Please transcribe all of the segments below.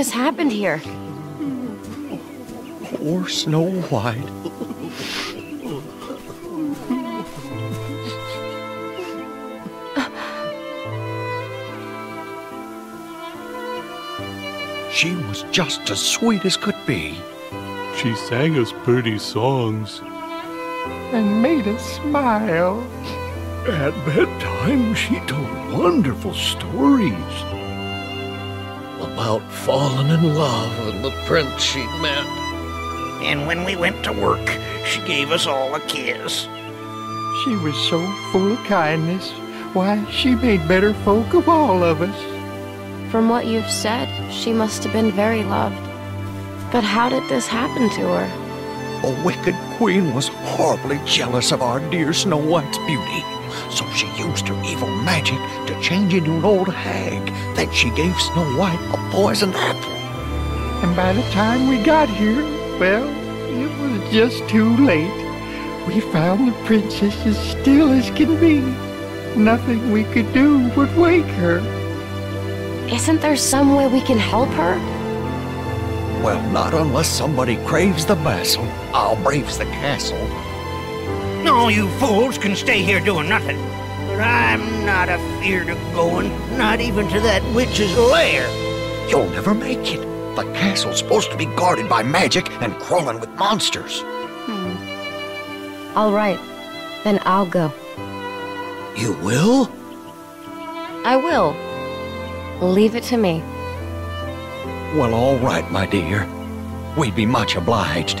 has happened here? Poor Snow White. She was just as sweet as could be. She sang us pretty songs. and made us smile. At bedtime, she told wonderful stories. About falling in love with the prince she'd met. And when we went to work, she gave us all a kiss. She was so full of kindness. Why, she made better folk of all of us. From what you've said, she must have been very loved. But how did this happen to her? A wicked queen was horribly jealous of our dear Snow White's beauty, so she used her evil magic to change into an old hag. Then she gave Snow White a poisoned apple. And by the time we got here, well, it was just too late. We found the princess as still as can be. Nothing we could do would wake her. Isn't there some way we can help her? Well, not unless somebody craves the vessel. I'll braves the castle. No, you fools can stay here doing nothing. But I'm not afeard of going, not even to that witch's lair. You'll never make it. The castle's supposed to be guarded by magic and crawling with monsters. Hmm. All right, then I'll go. You will? I will. Leave it to me. Well, all right, my dear. We'd be much obliged.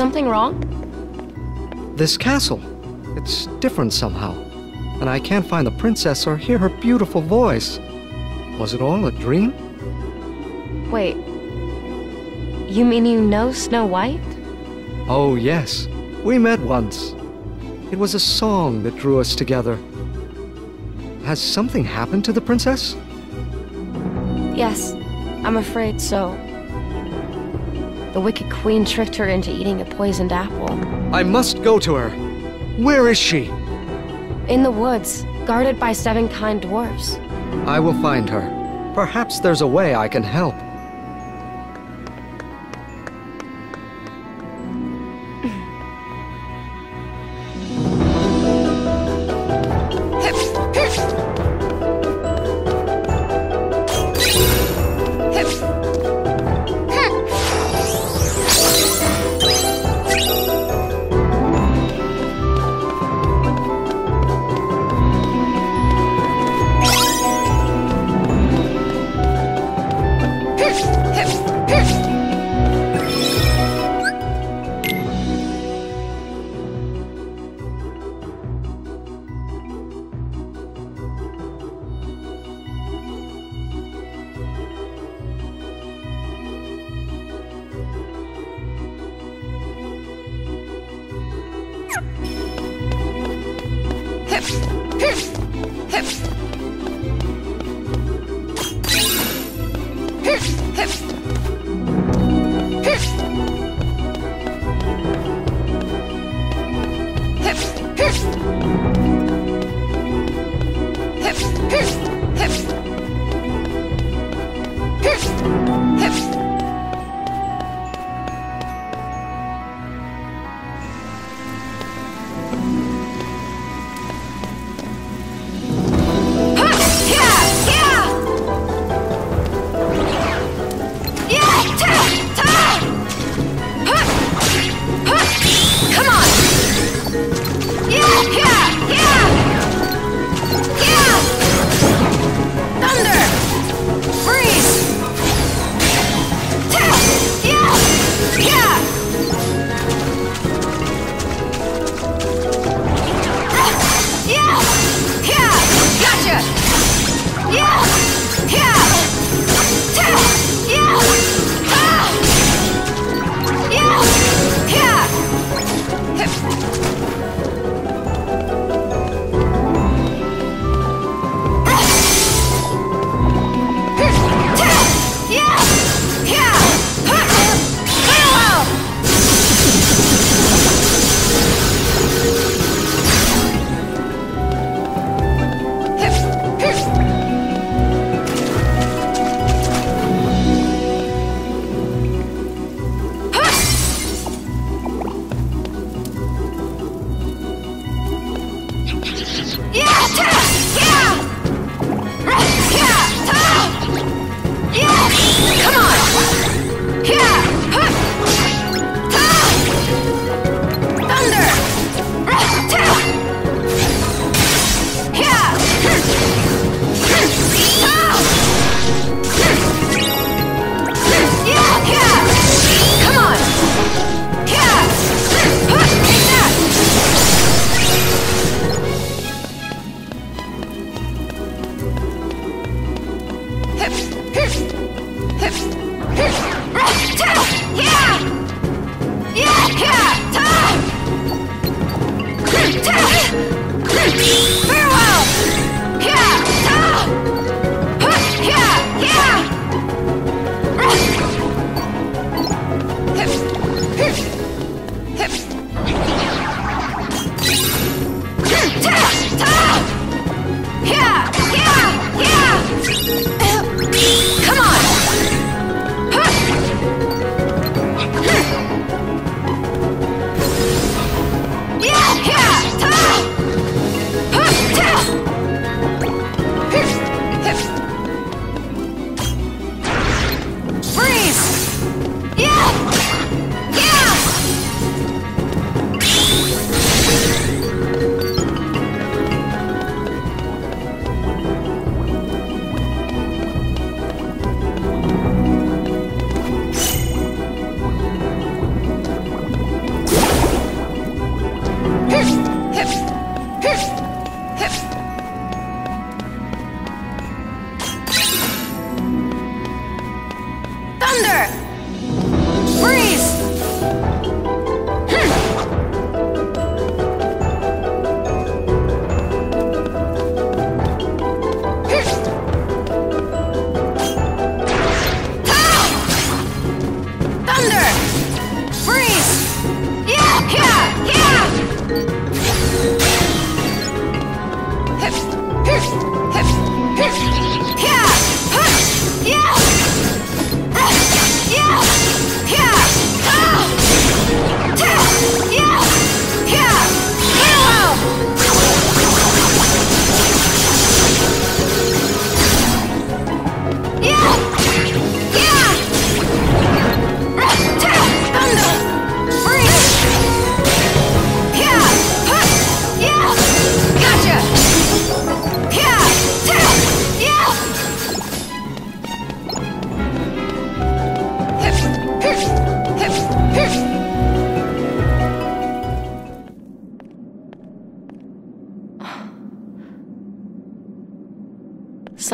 Something wrong? This castle, it's different somehow. And I can't find the princess or hear her beautiful voice. Was it all a dream? Wait. You mean you know Snow White? Oh, yes. We met once. It was a song that drew us together. Has something happened to the princess? Yes, I'm afraid so. The Wicked Queen tricked her into eating a poisoned apple. I must go to her. Where is she? In the woods, guarded by seven kind dwarfs. I will find her. Perhaps there's a way I can help. Hips!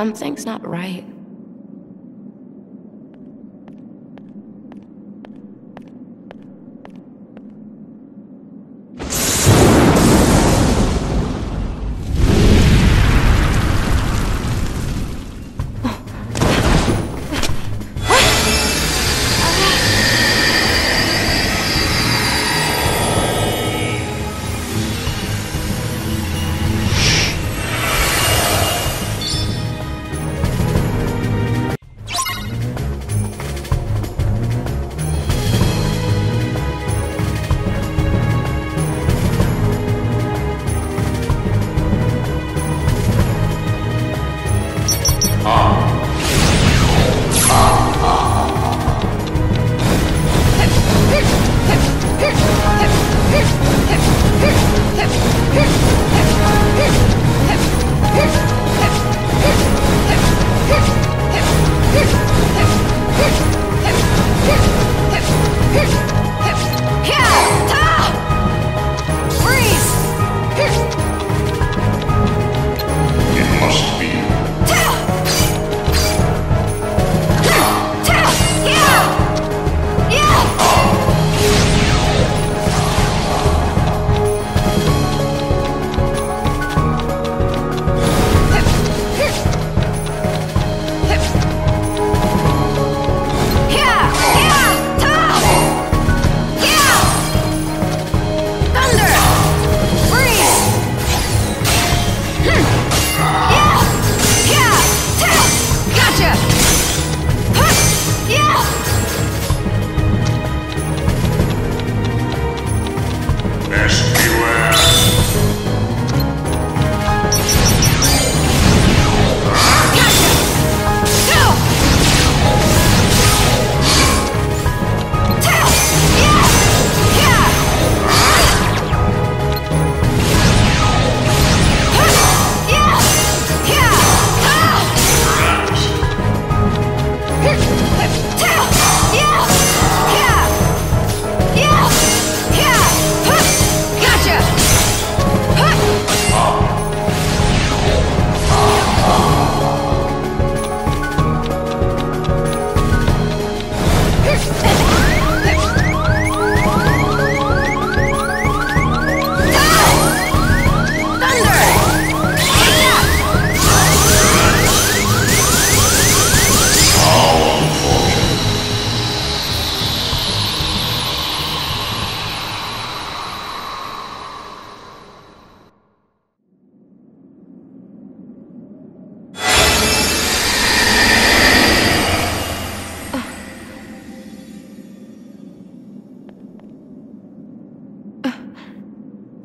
Something's not right.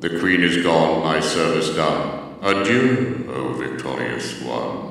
The queen is gone, my service done. Adieu, O victorious one.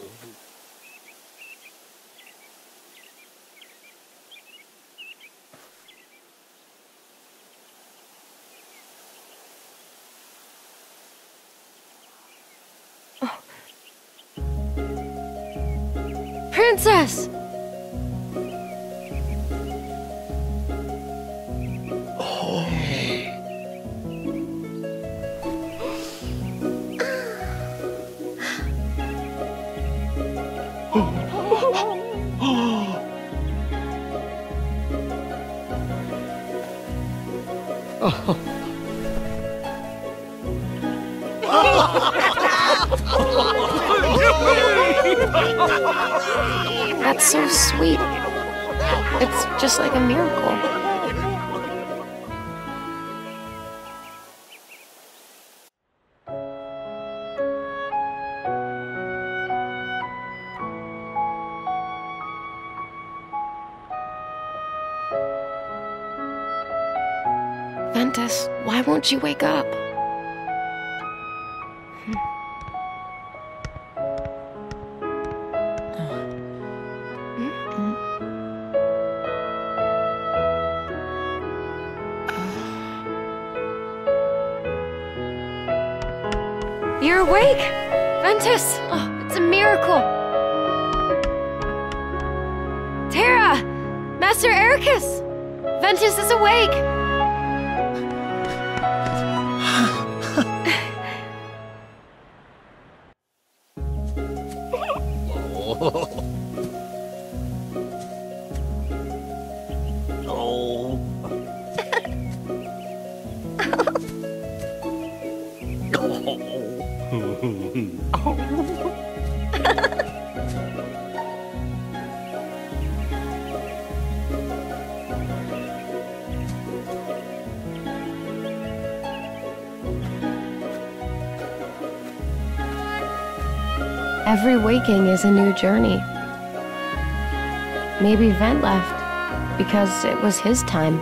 That's so sweet. It's just like a miracle. Won't you wake up? Hmm? You're awake! Ventus! Oh, it's a miracle! Terra! Master Eraqus! Ventus is awake! Every waking is a new journey. Maybe Vent left because it was his time.